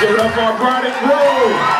Give it up for Broderick Grove.